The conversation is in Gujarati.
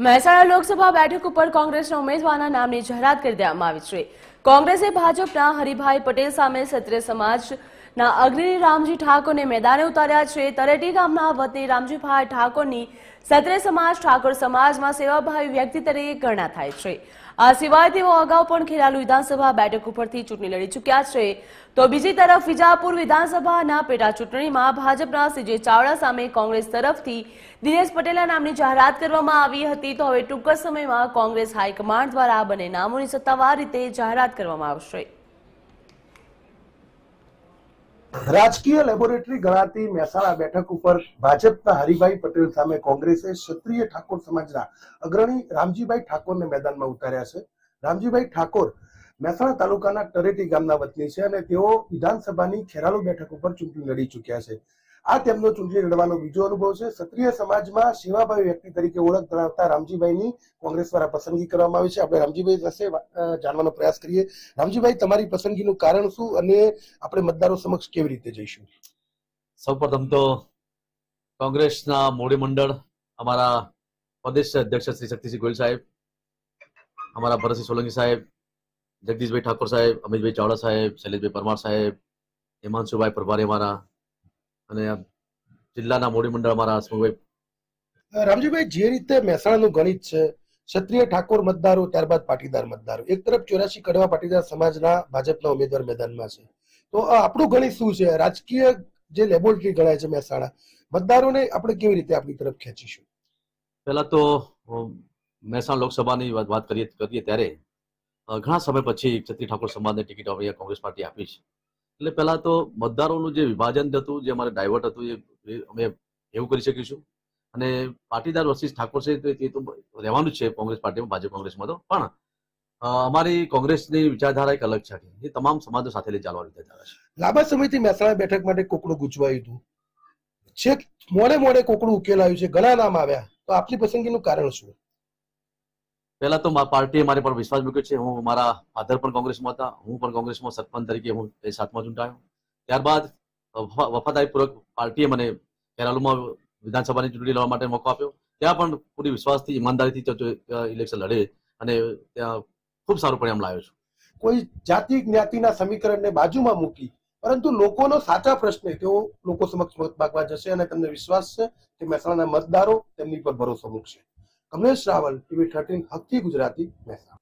મહેસાણા લોકસભા બેઠક ઉપર કોંગ્રેસના ઉમેદવારના નામની જાહેરાત કરી દેવામાં આવી છે. કોંગ્રેસે ભાજપના હરિભાઈ પટેલ સામે ક્ષત્રિય સમાજના અગ્રણી રામજી ઠાકોરને મેદાને ઉતાર્યા છે. તરેટી ગામના વતની રામજીભાઈ ઠાકોરની સત્રે સમાજ, ઠાકોર સમાજમાં સેવાભાવી વ્યક્તિ તરીકે ગણના થાય છે. આ સિવાય તેઓ અગાઉ પણ ખેરાલુ વિધાનસભા બેઠક ઉપરથી ચૂંટણી લડી ચૂક્યા છે. તો બીજી તરફ વિજાપુર વિધાનસભાના પેટા ચૂંટણીમાં ભાજપના સીજે ચાવડા સામે કોંગ્રેસ તરફથી દિનેશ પટેલના નામની જાહેરાત કરવામાં આવી હતી. તો હવે ટૂંક સમયમાં કોંગ્રેસ હાઈકમાન્ડ દ્વારા આ બંને નામોની સત્તાવાર રીતે જાહેરાત કરવામાં આવશે. રાજકીય લેબોરેટરી ગણાતી મહેસાણા બેઠક ઉપર ભાજપના હરિભાઈ પટેલ સામે કોંગ્રેસે ક્ષત્રિય ઠાકોર સમાજના અગ્રણી રામજીભાઈ ઠાકોરને મેદાનમાં ઉતાર્યા છે. રામજીભાઈ ઠાકોર મહેસાણા તાલુકાના ટરેટી ગામના વતની છે અને તેઓ વિધાનસભાની ખેરાલુ બેઠક ઉપર ચૂંટણી લડી ચૂક્યા છે. આ તેમનો ચૂંટણી લડવાનો બીજો અનુભવ છે. ક્ષત્રિય સમાજમાં સેવાભાવી વ્યક્તિ તરીકે ઓળખ ધરાવતા રામજીભાઈની કોંગ્રેસ દ્વારા પસંદગી કરવામાં આવી છે. આપણે રામજીભાઈ પાસે જાણવાનો પ્રયાસ કરીએ. રામજીભાઈ, તમારી પસંદગીનું કારણ શું અને આપણે મતદારો સમક્ષ કેવી રીતે જઈશું? સૌપ્રથમ તો કોંગ્રેસના મોડી મંડળ અમારા પ્રદેશ અધ્યક્ષ શ્રી શક્તિસિંહ ગોયલ સાહેબ, અમારા ભરતસિંહ સોલંકી સાહેબ, જગદીશભાઈ ઠાકોર સાહેબ, અમિતભાઈ ચાવડા સાહેબ, શૈલેષભાઈ પરમાર સાહેબ, હિમાંશુભાઈ પ્રભારી અમારા અને જિલ્લાના મોડી મંડળ હસમુખભાઈ રામજીભાઈ જે રીતે મહેસાણાનું ગણિત છે ક્ષત્રિય ઠાકોર મતદારો ત્યારબાદ પાટીદાર મતદારો. એક તરફ ચોરાશી કડવા પાટીદાર સમાજના ભાજપના ઉમેદવાર મેદાનમાં છે. તો આપણું ગણિત શું છે? રાજકીય જે લેબોરેટરી ગણાય છે મહેસાણા મતદારોને આપણે કેવી રીતે આપણી તરફ ખેંચીશું? પહેલા તો મહેસાણા લોકસભાની વાત કરીએ કરીએ ત્યારે ઘણા સમય પછી ક્ષત્રિય ઠાકોર સમાજને ટિકિટ કોંગ્રેસ પાર્ટી આપી છે. એટલે પહેલા તો મતદારોનું જે વિભાજન હતું જે અમારે ડાયવર્ટ હતું, એ- અમે એવું કરી શકીશું. અને પાટીદાર વર્સિસ ઠાકોર છે એ તો રહેવાનું જ છે, કોંગ્રેસ પાર્ટીમાં, ભાજપ કોંગ્રેસમાં તો. પણ અમારી કોંગ્રેસની વિચારધારા એક અલગ છે એ તમામ સમાજો સાથે લઈ ચાલવાની વિચારધારા છે. લાંબા સમયથી મહેસાણા બેઠક માટે કોકડું ગૂંચવાયું હતું. છેક મોડે મોડે કોકડું ઉકેલાયું છે, ઘણા નામ આવ્યા. તો આપની પસંદગીનું કારણ શું? પહેલા તો પાર્ટીએ મારી પર વિશ્વાસ મૂક્યો છે. હું મારા ફાધર પણ કોંગ્રેસમાં હતા. હું પણ કોંગ્રેસમાં સરપંચ તરીકે હું એ સાતમાં ચૂંટાયો. ત્યારબાદ વફા- વફાદારીપૂર્વક પાર્ટીએ મને કેરાલુમાં વિધાનસભાની ચૂંટણી લડવા માટે મોકો આપ્યો. ત્યાં પણ પૂરી વિશ્વાસથી, ઈમાનદારીથી ઇલેક્શન લડે અને ત્યાં ખૂબ સારું પરિણામ લાવ્યો છું. કોઈ જાતિ જ્ઞાતિના સમીકરણને બાજુમાં મૂકી, પરંતુ લોકોનો સાચા પ્રશ્ન તેઓ લોકો સમક્ષ મત માગવા જશે અને તેમને વિશ્વાસ છે કે મહેસાણાના મતદારો તેમની પર ભરોસો મૂકશે. કમલેશ રાવલ ટીવી થર્ટીન હકથી ગુજરાતી મહેસાણા.